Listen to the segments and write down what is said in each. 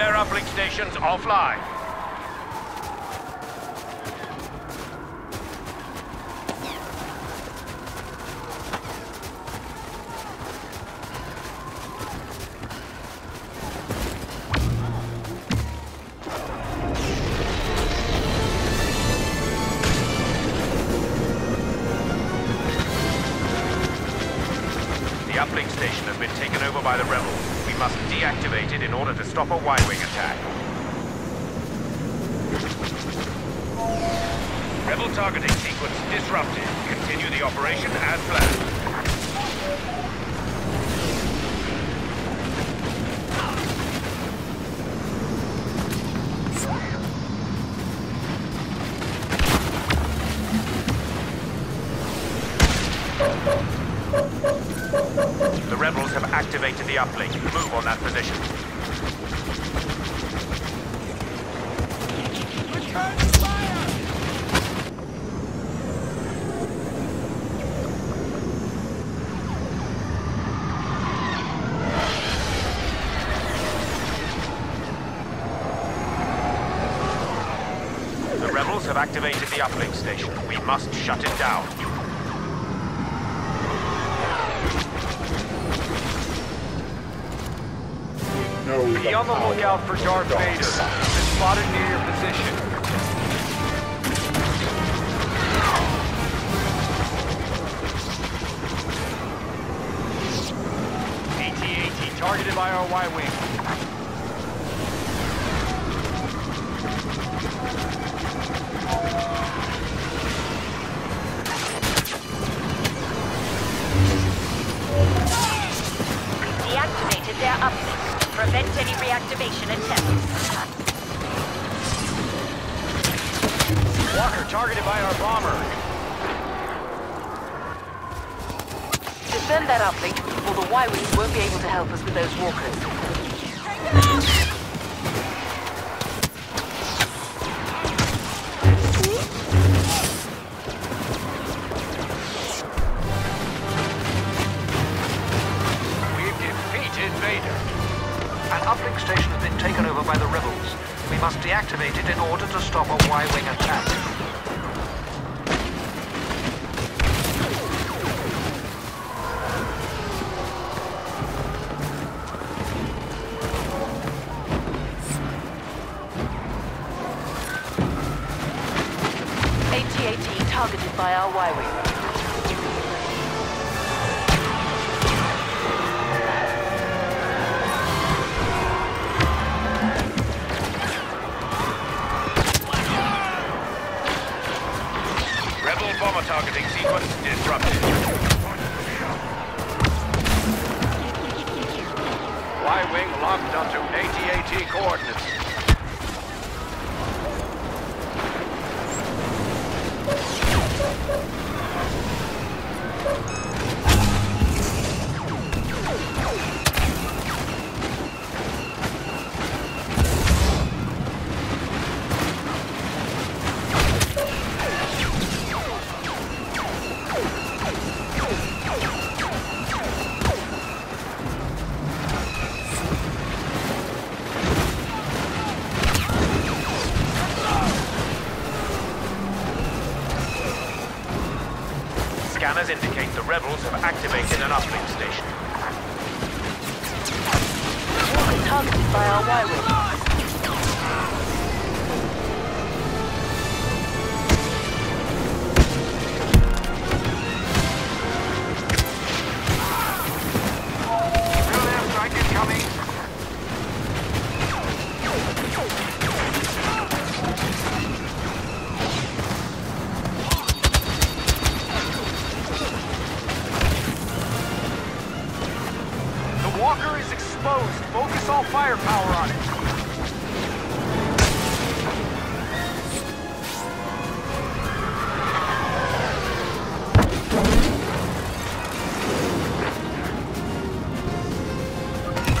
their uplink stations offline. Must deactivate it in order to stop a Y-wing attack. Rebel targeting sequence disrupted. Continue the operation as planned. Activated the uplink. Move on that position. The rebels have activated the uplink station. We must shut it down. Be on the lookout for Darth of the dark Vader. He's spotted near your position. AT-AT targeted by our Y-Wing. Deactivated prevent any reactivation attempts. Walker targeted by our bomber. Defend that uplink, or the Y-Wings won't be able to help us with those walkers. An uplink station has been taken over by the rebels. We must deactivate it in order to stop a Y-wing attack. Targeted by our Y-Wing. Rebel bomber targeting sequence disrupted. Y-wing locked onto AT-AT coordinates. Scanners indicate the rebels have activated an uplink station. Targeted by our Y-Wing. Firepower on it.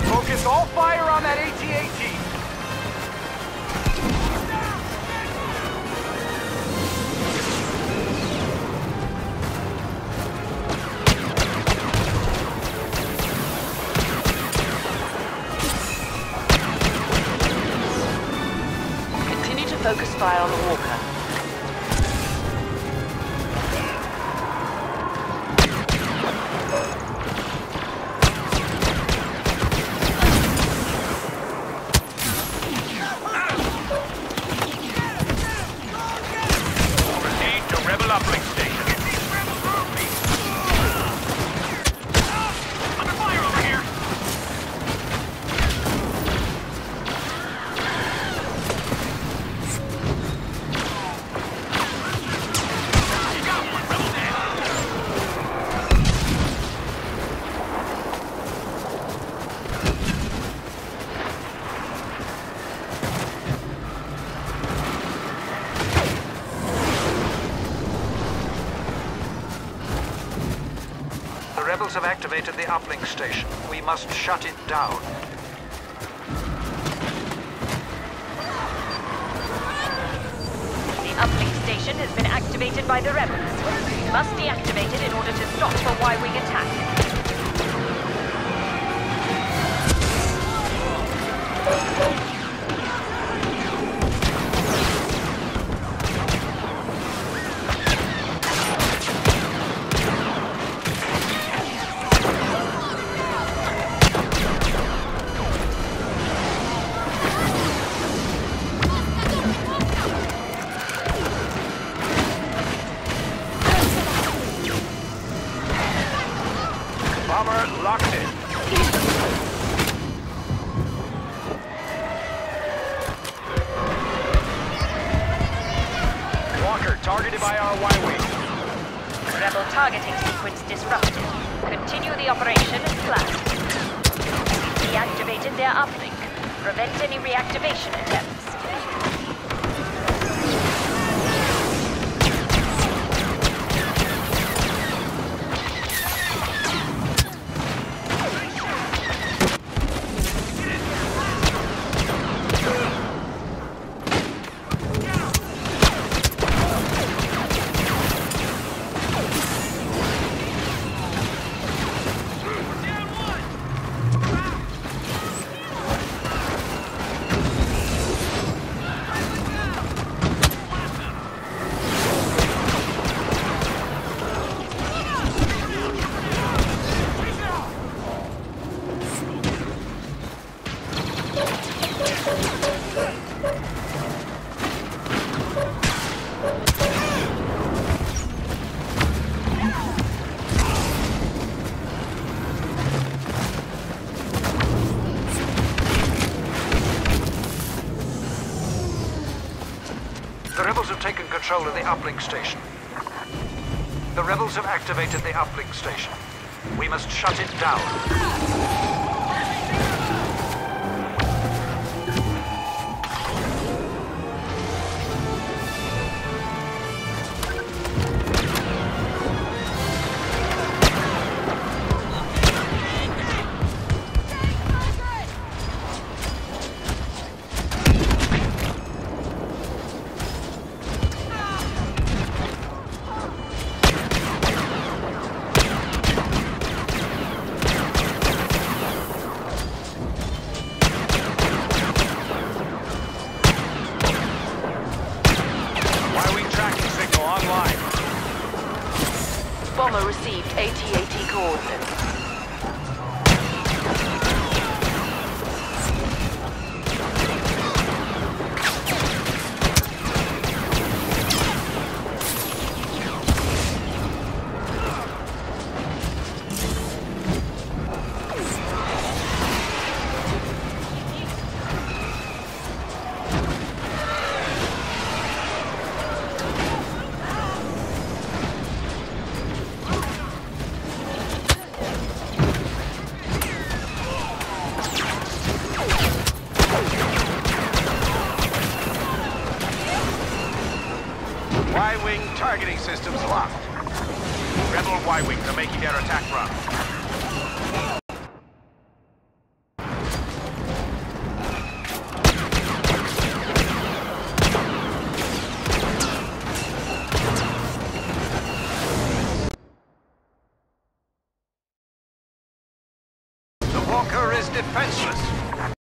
Focus all fire on that AT-AT. Focus fire on the walker. Rebels have activated the uplink station. We must shut it down. The uplink station has been activated by the rebels. We must deactivate it in order to stop the Y-Wing attack. Targeting sequence disrupted. Continue the operation as planned. Deactivated their uplink. Prevent any reactivation attempts. The uplink station. The rebels have activated the uplink station. We must shut it down. Their attack